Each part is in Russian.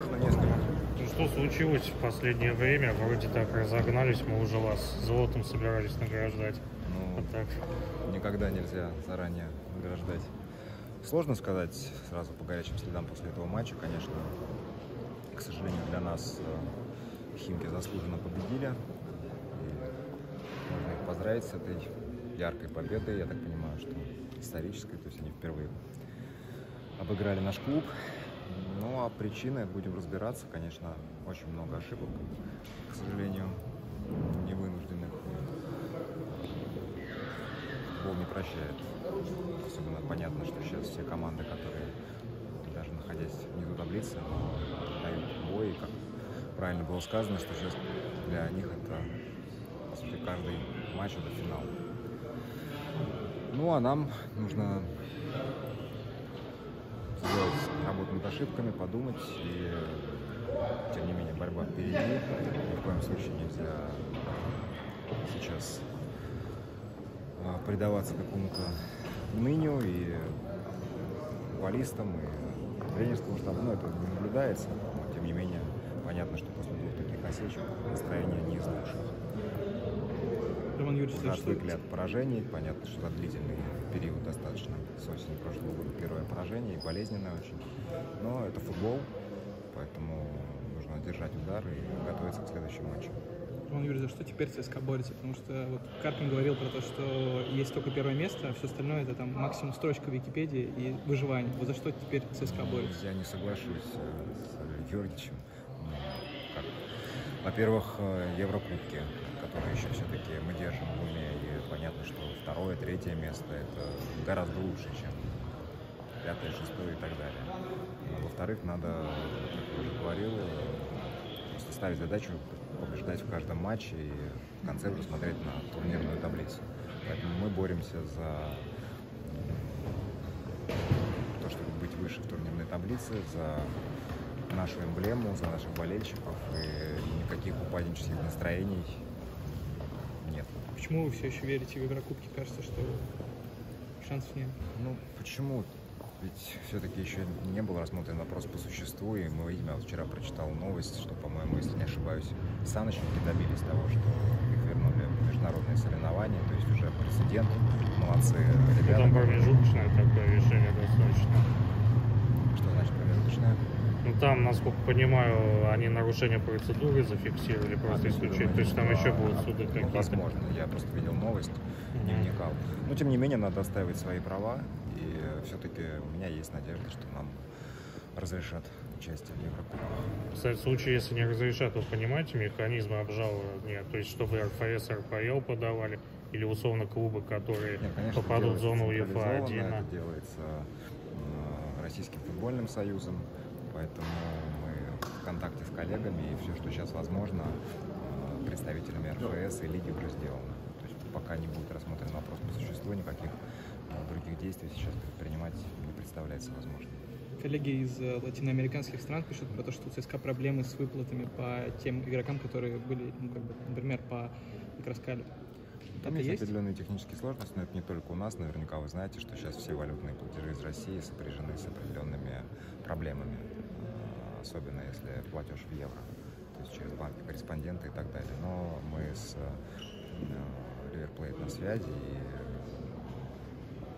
Ну что случилось в последнее время? Вроде так разогнались, мы уже вас золотом собирались награждать. Ну, Вот так. никогда нельзя заранее награждать. Сложно сказать сразу по горячим следам после этого матча, конечно. К сожалению, для нас э, Химки заслуженно победили. И можно их поздравить с этой яркой победой, я так понимаю, что исторической, то есть они впервые обыграли наш клуб. Ну, а причины будем разбираться, конечно, очень много ошибок, к сожалению, невынужденных. Футбол не прощает. Особенно понятно, что сейчас все команды, которые даже находясь внизу таблицы, но дают бой, и как правильно было сказано, что сейчас для них это, по сути, каждый матч это финал. Ну, а нам нужно над ошибками, подумать, и тем не менее борьба впереди. Ни в коем случае нельзя сейчас а, предаваться какому-то нынию и футболистам, и тренерскому штабу. Ну, это не наблюдается, но тем не менее понятно, что после двух таких осечек настроение не из. Роман Юрьевич, Уже отвыкли от поражений. Понятно, что за длительный период достаточно. С осени прошлого года первое поражение и болезненное очень. Но это футбол, поэтому нужно держать удар и готовиться к следующему матчу. Роман Юрьевич, за что теперь ЦСКА борется? Потому что вот Карпин говорил про то, что есть только первое место, а все остальное это там максимум строчка в Википедии и выживание. Вот за что теперь ЦСКА борется? Я не соглашусь э, с. Ну, как? Во-первых, э, Еврокубки, которые еще все-таки мы держим в уме, и понятно, что второе, третье место это гораздо лучше, чем пятое, шестое и так далее. Но, во-вторых, надо, как я уже говорил, просто ставить задачу побеждать в каждом матче и в конце уже смотреть на турнирную таблицу. Поэтому мы боремся за то, чтобы быть выше в турнирной таблице, за нашу эмблему, за наших болельщиков, и никаких упаднических настроений. Почему вы все еще верите в Еврокубки? Кажется, что шансов нет. Ну, почему? Ведь все-таки еще не был рассмотрен вопрос по существу, и мы видим, я вот вчера прочитал новость, что, по-моему, если не ошибаюсь, саночники добились того, что их вернули в международные соревнования, то есть уже прецедент, молодцы ребята. там промежуточное такое решение достаточно. Что значит промежуточное? Ну там, насколько понимаю, они нарушение процедуры зафиксировали, просто А, исключить. То есть там еще будут суды Ну, какие-то. возможно, я просто видел новость, не Мгм. вникал. Но, тем не менее, надо отстаивать свои права, и все-таки у меня есть надежда, что нам разрешат участие в Еврокубках. Кстати, в случае, если не разрешат, вы понимаете механизмы обжалования? То есть, чтобы РФС, РПЛ подавали, или условно клубы, которые Нет, конечно, попадут в зону УЕФА централизованно, отдельно. Это делается э, Российским футбольным союзом, поэтому мы в контакте с коллегами, и все, что сейчас возможно, э, представителями РФС и лиги уже сделано. То есть пока не будет рассмотрен вопрос по существу, никаких э, других действий сейчас предпринимать не представляется возможным. Коллеги из э, латиноамериканских стран пишут про то, что у ЦСКА проблемы с выплатами по тем игрокам, которые были, ну, как бы, например, по Краскалю. Там Это есть, есть? определенные технические сложности, но это не только у нас. Наверняка вы знаете, что сейчас все валютные платежи из России сопряжены с определенными проблемами, особенно если платеж в евро, то есть через банки, корреспонденты и так далее. Но мы с э, River Plate на связи и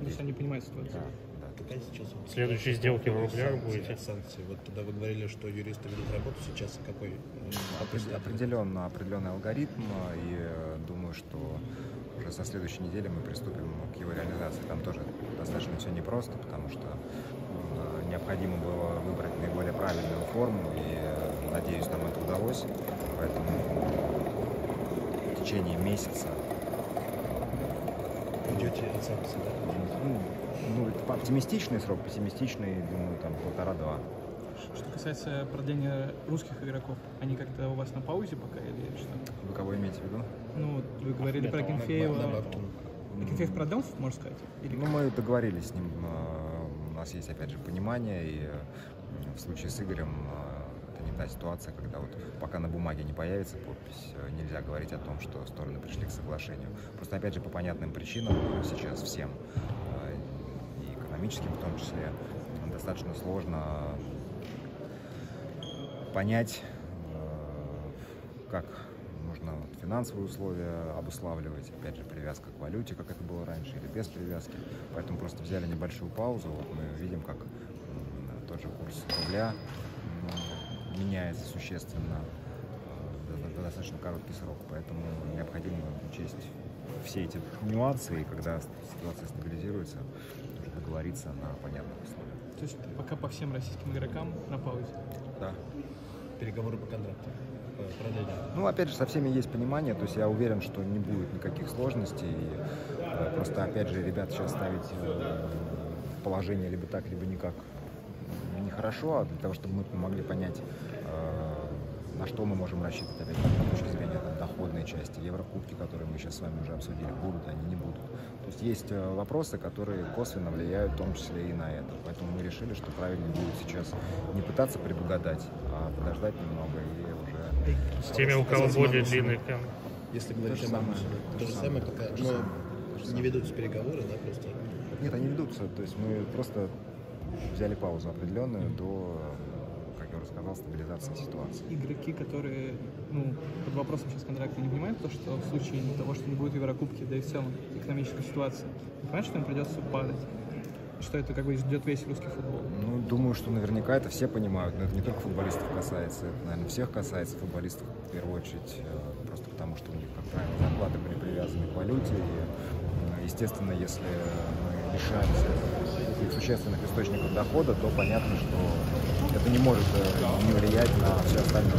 То есть они понимают ситуацию. да, да. Какая сейчас Следующие сделки в рублях будете? Санкции. Вот тогда вы говорили, что юристы ведут работу, сейчас какой? м, Опре- последний? Определенно определенный алгоритм, э, и э, думаю, что уже со следующей недели мы приступим к его реализации. Там тоже достаточно все непросто, потому что э, необходимо было выбрать наиболее правильную форму, и э, надеюсь, нам это удалось. Поэтому в течение месяца Идете санкций, да? ну, ну, это оптимистичный срок, пессимистичный, думаю, там полтора-два. Что касается продления русских игроков, они как-то у вас на паузе пока или что? Вы кого имеете в виду? Ну, вот вы говорили про Ахметова, Кенфеева. А Кенфеев продал, можно сказать? Или Ну, мы договорились с ним. Нас есть, опять же, понимание, и э, в случае с Игорем э, это не та ситуация, когда вот пока на бумаге не появится подпись, э, нельзя говорить о том, что стороны пришли к соглашению. Просто, опять же, по понятным причинам сейчас всем, и экономическим в том числе, достаточно сложно понять, как нужно вот финансовые условия обуславливать, опять же, привязка к валюте, как это было раньше, или без привязки. Поэтому просто взяли небольшую паузу. Вот мы видим, как тот же курс рубля меняется существенно э, за- за достаточно короткий срок. Поэтому необходимо учесть все эти нюансы, и когда ситуация стабилизируется, нужно договориться на понятных условиях. То есть пока по всем российским игрокам на паузе. Да. Переговоры по контракту, Ну, опять же, со всеми есть понимание, то есть я уверен, что не будет никаких сложностей. Э, просто, опять же, ребят сейчас ставить э, положение либо так, либо никак нехорошо, а для того, чтобы мы могли понять, э, на что мы можем рассчитывать, опять с точки зрения там, доходной части, Еврокубки, которые мы сейчас с вами уже обсудили, будут они, не будут. То есть есть вопросы, которые косвенно влияют в том числе и на это. Поэтому мы решили, что правильно будет сейчас не пытаться предугадать, а подождать немного С теми, у кого более длинный кон- Если говорить о. Магнусе, То же самое. самое пока, То же но же не ведутся переговоры, да, просто. Нет, они ведутся. То есть мы просто взяли паузу определенную до, как я уже сказал, стабилизации ситуации. Игроки, которые ну, под вопросом сейчас контракта не понимают то, что в случае того, что не будет Еврокубки, да и в целом экономической ситуации, не понимают, что им придется падать? Что это как бы ждет весь русский футбол? Ну, думаю, что наверняка это все понимают, но это не только футболистов касается, это, наверное, всех касается футболистов в первую очередь, э, просто потому что у них, как правило, зарплаты были привязаны к валюте, и, э, естественно, если мы лишаемся таких существенных источников дохода, то понятно, что это не может э, не влиять на все остальные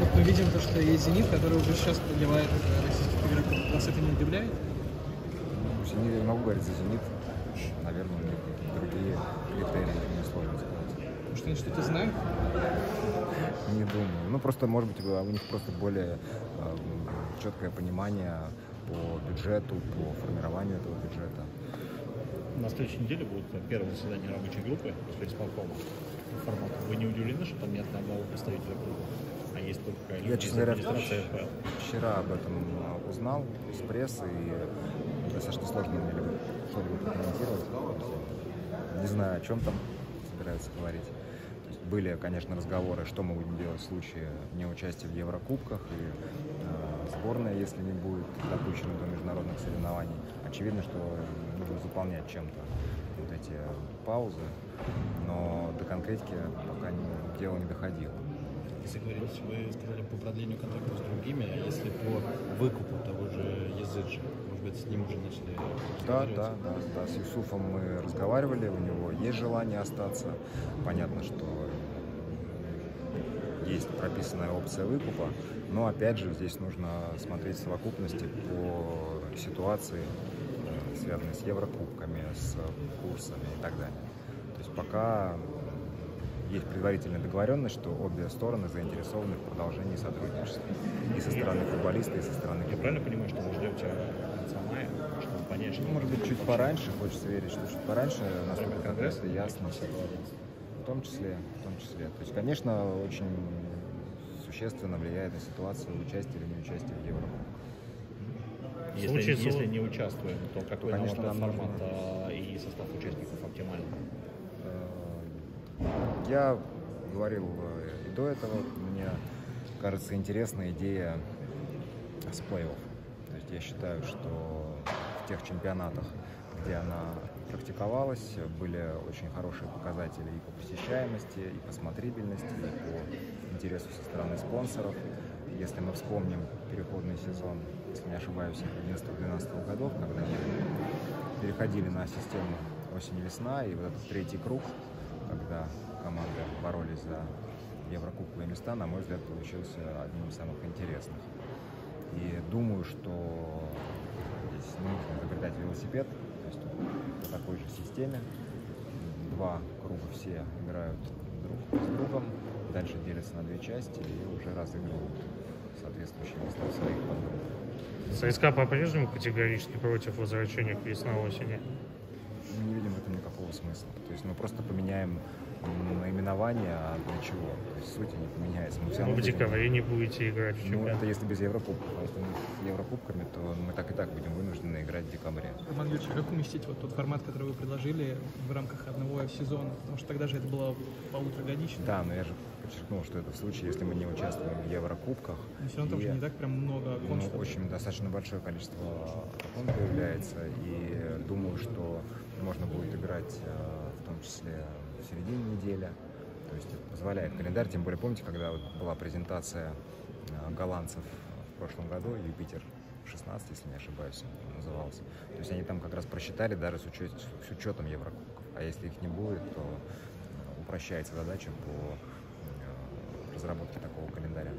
Вот мы видим то, что есть «Зенит», который уже сейчас продлевает российских игроков. Вас это не удивляет? Зенит, я не могу говорить за «Зенит», наверное, у них другие критерии, мне сложно сказать. Что они что-то знают? Не думаю. Ну, просто, может быть, у них просто более э, четкое понимание по бюджету, по формированию этого бюджета. На следующей неделе будет первое заседание рабочей группы по исполкому формата. Вы не удивлены, что там нет одного представителя клуба? А есть только Я, честно говоря, вчера об этом узнал из прессы, и достаточно сложно мне либо что-либо прокомментировать. Не знаю, о чем там собираются говорить. Были, конечно, разговоры, что мы будем делать в случае неучастия в Еврокубках и э, сборная, если не будет допущена до международных соревнований. Очевидно, что нужно заполнять чем-то вот эти паузы, но до конкретики пока не- дело не доходило. Если говорить, вы сказали по продлению контракта с другими, а если по выкупу того же Языджи, быть, с ним уже начали Да, да, да, да. С Юсуфом мы разговаривали, у него есть желание остаться. Понятно, что есть прописанная опция выкупа, но опять же здесь нужно смотреть в совокупности по ситуации, э, связанной с еврокубками, с курсами и так далее. То есть пока есть предварительная договоренность, что обе стороны заинтересованы в продолжении сотрудничества. И со стороны футболиста, и со стороны Я правильно понимаю, что ждете конца мая, что... Ну, может быть, чуть пораньше, хочется верить, что чуть пораньше наступит конгресс, Конгресса и ясно. В том числе, в том числе. То есть, конечно, очень существенно влияет на ситуацию участия или неучастия в Еврокубках. Если, случае если не участвуем, то какой, ваш конечно, нам формат нужно- а, и состав участников оптимальный? Э, Я говорил э, и до этого, мне кажется интересная идея с плей-офф. То есть я считаю, что тех чемпионатах, где она практиковалась, были очень хорошие показатели и по посещаемости, и по смотрибельности, и по интересу со стороны спонсоров. Если мы вспомним переходный сезон, если не ошибаюсь, 11-12 годов, когда мы переходили на систему осень-весна, и вот этот третий круг, когда команды боролись за еврокубковые места, на мой взгляд, получился одним из самых интересных. И думаю, что здесь не нужно изобретать велосипед, то есть по такой же системе. Два круга все играют друг с другом, дальше делятся на две части и уже разыгрывают соответствующие места своих подруг. ЦСКА по-прежнему категорически против возвращения к весна-осени. Мы не видим в этом никакого смысла. То есть мы просто поменяем наименование, а для чего. То есть суть не поменяется. Мы все Ну, равно в будем- декабре не будете играть в Ну, чемпионат. это если без Еврокубков. А если мы с Еврокубками, то мы так и так будем вынуждены играть в декабре. Роман Юрьевич, как уместить вот тот формат, который вы предложили в рамках одного сезона? Потому что тогда же это было полуторагодично. Да, но я же подчеркнул, что это в случае, если мы не участвуем в Еврокубках. Но все равно там И- же не так прям много окон, Ну, что очень достаточно большое количество окон появляется, и думаю, что можно будет играть э, в том числе в середине недели. То есть это позволяет календарь, тем более помните, когда вот была презентация э, голландцев в прошлом году, Юпитер 16, если не ошибаюсь, он назывался. То есть они там как раз просчитали даже с, учет- с учетом Еврокубков. А если их не будет, то э, упрощается задача по э, разработке такого календаря.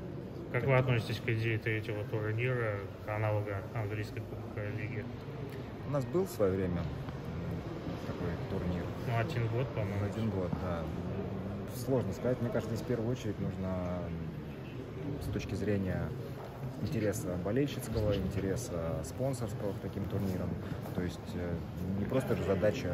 Как вы относитесь к идее третьего турнира, аналога английской кубка лиги? У нас был в свое время такой турнир. Ну, один год, по-моему. Один год, да. Сложно сказать. Мне кажется, здесь в первую очередь нужно с точки зрения интереса болельщицкого, интереса спонсорского к таким турнирам. То есть э, не просто же задача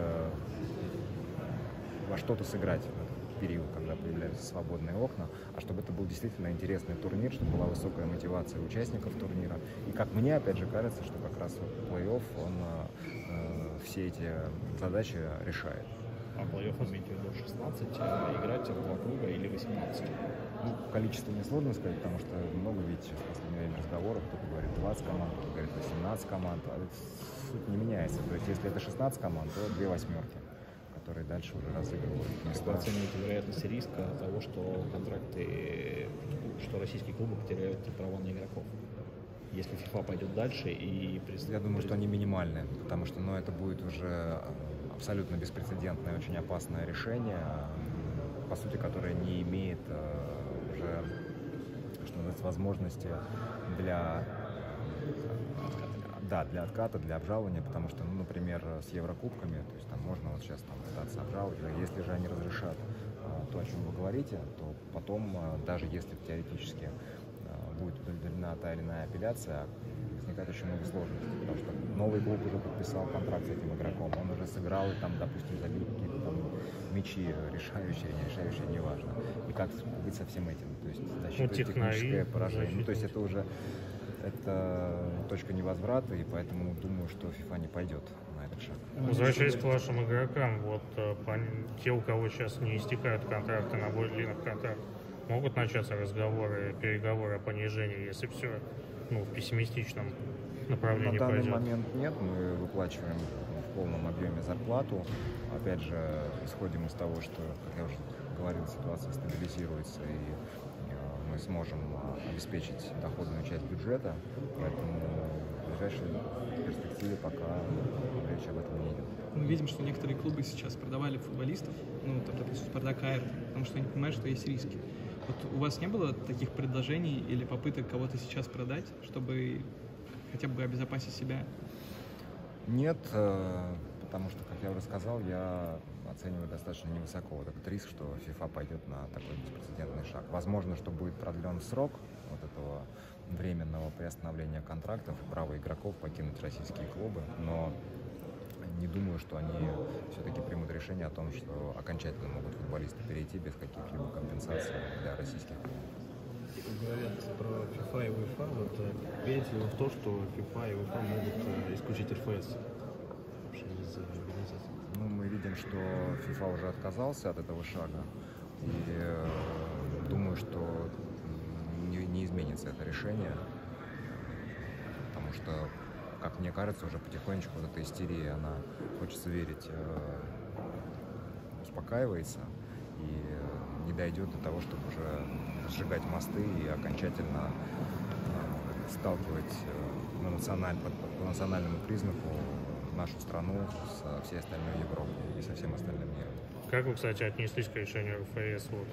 во что-то сыграть в период, когда появляются свободные окна, а чтобы это был действительно интересный турнир, чтобы была высокая мотивация участников турнира. И как мне, опять же, кажется, что как раз вот плей-офф, он э, э, все эти задачи решает. А плей-офф в виду 16, а играть в два круга или 18? Ну, количество мне сложно сказать, потому что много ведь сейчас в последнее время разговоров, кто-то говорит 20 команд, кто-то говорит 18 команд, а суть не меняется. То есть если это 16 команд, то две восьмерки, которые дальше уже разыгрывают Как вы оцениваете вероятность риска того, что контракты, что российские клубы потеряют права на игроков? Если FIFA пойдет дальше и... Я думаю, что они минимальные, потому что ну, это будет уже абсолютно беспрецедентное, очень опасное решение, м, по сути, которое не имеет э, уже, что называется, возможности для да, для отката, для обжалования, потому что, ну, например, с Еврокубками, то есть там можно вот сейчас там пытаться обжаловать, а если же они разрешат э, то, о чем вы говорите, то потом, э, даже если теоретически э, будет удовлетворена та или иная апелляция, возникает очень много сложностей, потому что новый клуб уже подписал контракт с этим игроком, он уже сыграл, и там, допустим, забил какие-то там мячи решающие, не решающие, неважно. И как быть со всем этим? То есть защита, Ну, техническое поражение. Ну, то есть это уже это точка невозврата, и поэтому думаю, что FIFA не пойдет на этот шаг. Возвращаясь к вашим игрокам, вот э, те, у кого сейчас не истекают контракты на более длинных контрактах, могут начаться разговоры, переговоры о понижении, если все ну, в пессимистичном На направлении данный пойдет. момент нет, мы выплачиваем в полном объеме зарплату. Опять же, исходим из того, что, как я уже говорил, ситуация стабилизируется и мы сможем э, обеспечить доходную часть бюджета, поэтому в ближайшей перспективе пока речь об этом не идет. Мы видим, что некоторые клубы сейчас продавали футболистов, ну, там, допустим, Спартак Аэр, потому что они понимают, что есть риски. Вот у вас не было таких предложений или попыток кого-то сейчас продать, чтобы хотя бы обезопасить себя? Нет, э, потому что, как я уже сказал, я оцениваю достаточно невысоко вот этот риск, что FIFA пойдет на такой беспрецедентный шаг. Возможно, что будет продлен срок вот этого временного приостановления контрактов и права игроков покинуть российские клубы, но не думаю, что они все-таки примут решение о том, что окончательно могут футболисты перейти без каких-либо компенсаций для российских клубов. Говорят про FIFA и UEFA. Вот э, верите ли в то, что FIFA и UEFA могут э, исключить РФС Ну, мы видим, что FIFA уже отказался от этого шага. И э, думаю, что не, не изменится это решение. Потому что, как мне кажется, уже потихонечку вот эта истерия, она, хочется верить, э, успокаивается и э, не дойдет до того, чтобы уже сжигать мосты и окончательно сталкивать по национальному признаку нашу страну со всей остальной Европой и со всем остальным миром. Как вы, кстати, отнеслись к решению РФС вот,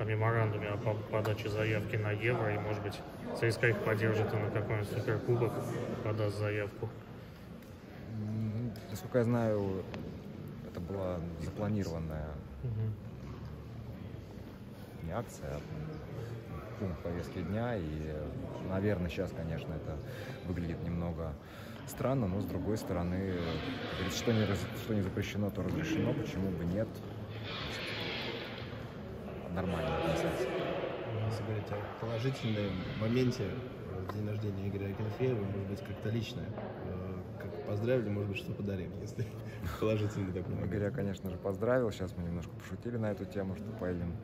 о меморандуме о по- подаче заявки на евро, и, может быть, ЦСКА их поддержит и на какой-нибудь суперкубок подаст заявку? Насколько я знаю, это была запланированная Мгм. не акция, а пункт повестки дня. И, наверное, сейчас, конечно, это выглядит немного странно, но с другой стороны, что не, что не запрещено, то разрешено, почему бы нет. нормально отнесется. Если говорить о положительном моменте в день рождения Игоря Акинфеева, может быть, как-то личное. Э, Как поздравили, может быть, что подарим, если положительный такой момент. Игоря, конечно же, поздравил. Сейчас мы немножко пошутили на эту тему, что поедем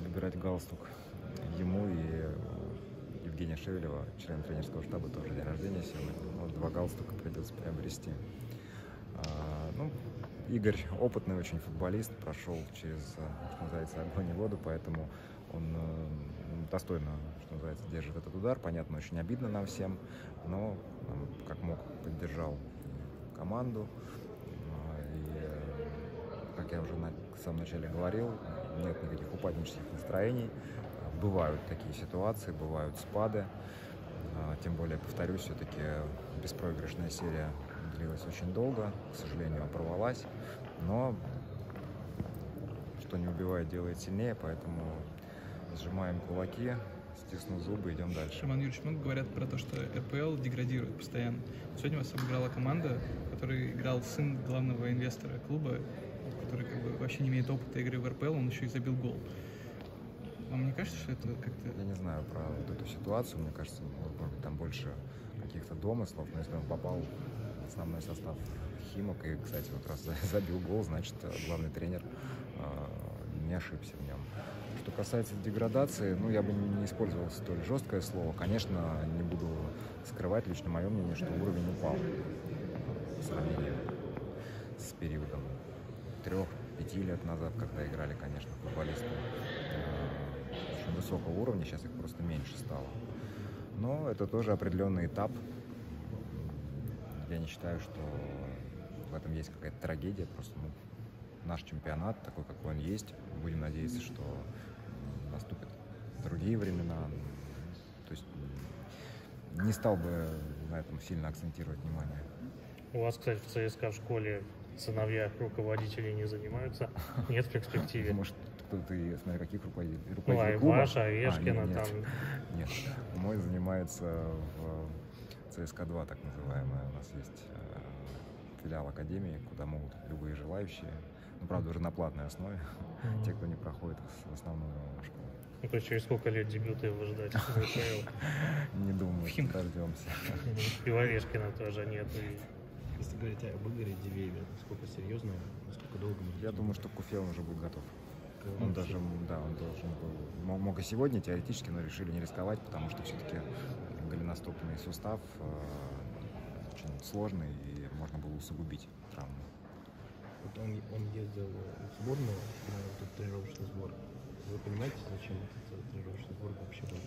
выбирать галстук ему и э, Евгения Шевелева, член тренерского штаба, тоже день рождения сегодня. Вот два галстука придется приобрести. А, ну, Игорь опытный очень футболист, прошел через, э, что называется, огонь и воду, поэтому он э, достойно, что называется, держит этот удар. Понятно, очень обидно нам всем, но как мог поддержал команду. А, И, э, как я уже на самом начале говорил, нет никаких упаднических настроений. Бывают такие ситуации, бывают спады. А, Тем более, повторюсь, все-таки беспроигрышная серия длилась очень долго. К сожалению, оборвалась. Но что не убивает, делает сильнее, поэтому сжимаем кулаки, стиснув зубы, идем дальше. Роман Юрьевич, много говорят про то, что РПЛ деградирует постоянно. Сегодня вас обыграла команда, в которой играл сын главного инвестора клуба, который как бы вообще не имеет опыта игры в РПЛ, он еще и забил гол. Вам не кажется, что это как-то... Я не знаю про вот эту ситуацию, мне кажется, может быть, там больше каких-то домыслов, но если он попал в основной состав Химок, и, кстати, вот раз за- забил гол, значит, главный тренер э, не ошибся в нем. Что касается деградации, ну, я бы не использовал столь жесткое слово. Конечно, не буду скрывать лично мое мнение, что уровень упал в сравнении с периодом трех-пяти лет назад, когда играли, конечно, футболисты очень высокого уровня, сейчас их просто меньше стало. Но это тоже определенный этап. Я не считаю, что в этом есть какая-то трагедия, просто ну, наш чемпионат такой, какой он есть. Будем надеяться, что наступят другие времена. То есть не стал бы на этом сильно акцентировать внимание. У вас, кстати, в ЦСКА в школе сыновья руководителей не занимаются? Нет в перспективе? Может, кто-то, и- смотря каких руководителей. Ну, а руководителей клуба? Иваша, А, Орешкина нет, нет. там. Нет, мой занимается в ЦСКА-2, так называемая. У нас есть э, филиал Академии, куда могут любые желающие, ну, правда, уже на платной основе, те, кто не проходит в основную школу. Ну, то есть через сколько лет дебюта его ждать? Не думаю, дождемся. И Орешкина тоже нет. Если говорить об Игоре Дивееве, насколько серьезно, насколько долго Я думаю, что Куфе он уже будет готов. Он даже, да, он должен был, мог, мог и сегодня теоретически, но решили не рисковать, потому что все-таки голеностопный сустав э, очень сложный, и можно было усугубить травму. Вот он, он ездил в сборную на этот тренировочный сбор. Вы понимаете, зачем этот тренировочный сбор вообще был?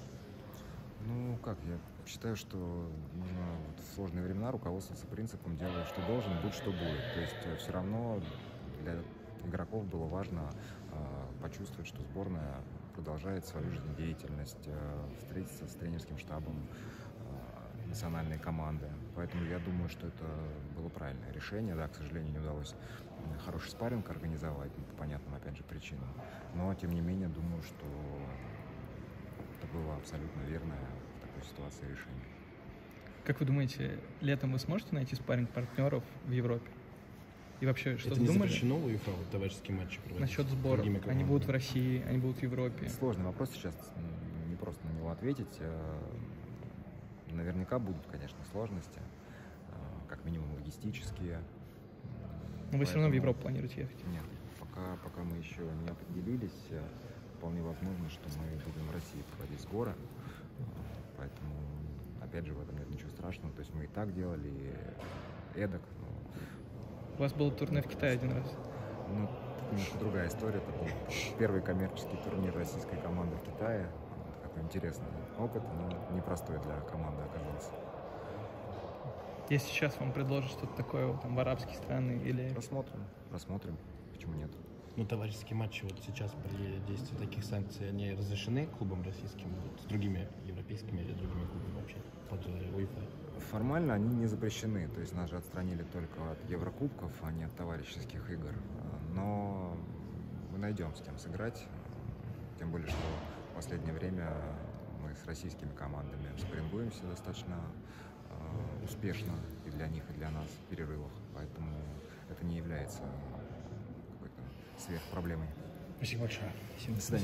Ну, как, я считаю, что нужно вот в сложные времена руководствоваться принципом «делай, что должен, будь, что будет». То есть все равно для игроков было важно э, почувствовать, что сборная продолжает свою жизнедеятельность, э, встретиться с тренерским штабом э, национальной команды. Поэтому я думаю, что это было правильное решение. Да, к сожалению, не удалось хороший спарринг организовать, ну, по понятным, опять же, причинам. Но, тем не менее, думаю, что это было абсолютно верное в такой ситуации решение. Как вы думаете, летом вы сможете найти спарринг партнеров в Европе? И вообще, что это не думали запрещено УЕФА вот товарищеские матчи проводить? насчет сборов? Они будут в России, они будут в Европе. Сложный вопрос сейчас, не просто на него ответить. Э, Наверняка будут, конечно, сложности, э, как минимум логистические. Но вы все равно в Поэтому- Европу планируете ехать. Нет, пока, пока мы еще не определились, э, вполне возможно, что мы будем в России проводить сборы. Поэтому, опять же, в этом нет ничего страшного. То есть мы и так делали, и эдак. У вас был турне в Китае один раз. Ну, немножко другая история. Это был первый коммерческий турнир российской команды в Китае. Это Какой интересный опыт, но непростой для команды оказался. Если сейчас вам предложат что-то такое там, в арабские страны или... Посмотрим, посмотрим, почему нет. Ну, товарищеские матчи вот сейчас при действии таких санкций, они разрешены клубам российским вот, с другими европейскими или другими клубами вообще под э, УЕФА? Формально они не запрещены, то есть нас же отстранили только от Еврокубков, а не от товарищеских игр. Но мы найдем с кем сыграть, тем более, что в последнее время мы с российскими командами спарингуемся достаточно э, успешно и для них, и для нас в перерывах, поэтому это не является какой-то сверхпроблемой. Спасибо большое. До свидания.